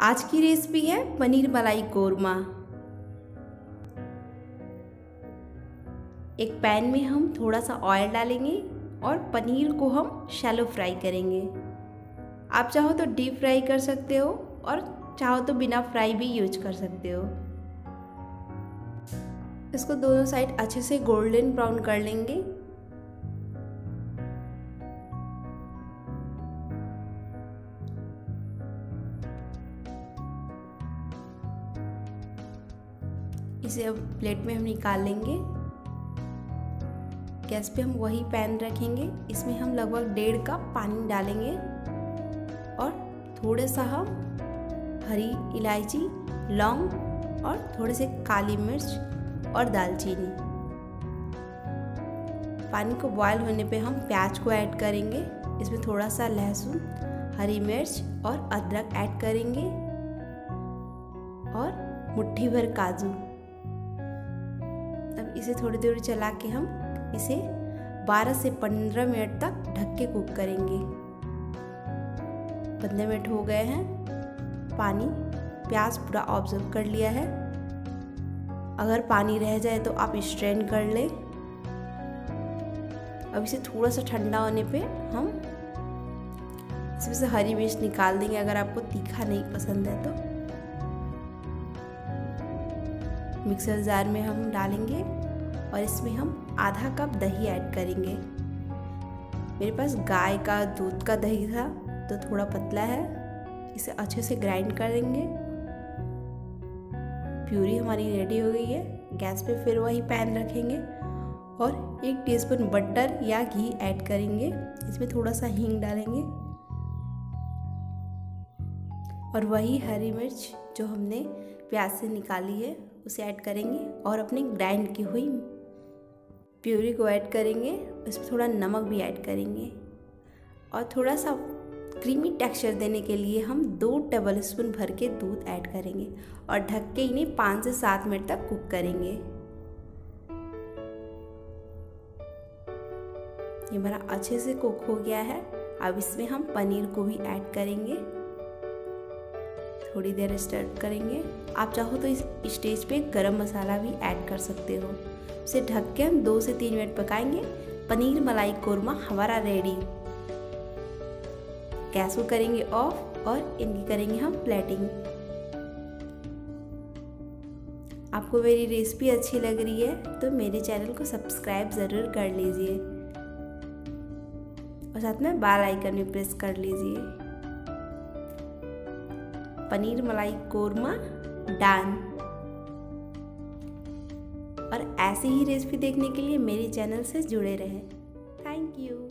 आज की रेसिपी है पनीर मलाई कोरमा। एक पैन में हम थोड़ा सा ऑयल डालेंगे और पनीर को हम शैलो फ्राई करेंगे। आप चाहो तो डीप फ्राई कर सकते हो और चाहो तो बिना फ्राई भी यूज़ कर सकते हो। इसको दोनों साइड अच्छे से गोल्डन ब्राउन कर लेंगे। इसे अब प्लेट में हम निकाल लेंगे। गैस पे हम वही पैन रखेंगे। इसमें हम लगभग डेढ़ कप पानी डालेंगे और थोड़े सा हम हरी इलायची, लौंग और थोड़े से काली मिर्च और दालचीनी। पानी को बॉयल होने पे हम प्याज को ऐड करेंगे। इसमें थोड़ा सा लहसुन, हरी मिर्च और अदरक ऐड करेंगे और मुट्ठी भर काजू। इसे थोड़ी देर चला के हम इसे 12 से 15 मिनट तक ढक के कुक करेंगे। पंद्रह मिनट हो गए हैं। पानी, प्याज पूरा ऑब्ज़र्व कर लिया है। अगर पानी रह जाए तो आप स्ट्रेन कर लें। अब इसे थोड़ा सा ठंडा होने पे हम इसमें से हरी मिर्च निकाल देंगे, अगर आपको तीखा नहीं पसंद है तो। मिक्सर जार में हम डालेंगे। और इसमें हम आधा कप दही ऐड करेंगे। मेरे पास गाय का दूध का दही था तो थोड़ा पतला है। इसे अच्छे से ग्राइंड कर देंगे प्यूरी हमारी रेडी हो गई है। गैस पे फिर वही पैन रखेंगे और एक टीस्पून बटर या घी ऐड करेंगे। इसमें थोड़ा सा हींग डालेंगे। और वही हरी मिर्च जो हमने प्याज से निकाली है, उसे ऐड करेंगे और अपनी ग्राइंड की हुई प्यूरी को ऐड करेंगे, उसमें थोड़ा नमक भी ऐड करेंगे और थोड़ा सा क्रीमी टेक्सचर देने के लिए हम दो टेबल स्पून भर के दूध ऐड करेंगे और ढक के इन्हें पाँच से सात मिनट तक कुक करेंगे। ये हमारा अच्छे से कुक हो गया है। अब इसमें हम पनीर को भी ऐड करेंगे। थोड़ी देर स्टर्ट करेंगे। आप चाहो तो इस स्टेज पे गरम मसाला भी ऐड कर सकते हो। उसे ढक के हम दो से तीन मिनट पकाएँगे। पनीर, मलाई, कोरमा, हमारा रेडी गैस को करेंगे ऑफ़ और इनकी करेंगे हम प्लेटिंग आपको मेरी रेसिपी अच्छी लग रही है तो मेरे चैनल को सब्सक्राइब ज़रूर कर लीजिए। और साथ में बाल आइकन भी प्रेस कर लीजिए। पनीर मलाई कोरमा डन। और ऐसी ही रेसिपी देखने के लिए मेरे चैनल से जुड़े रहें। Thank you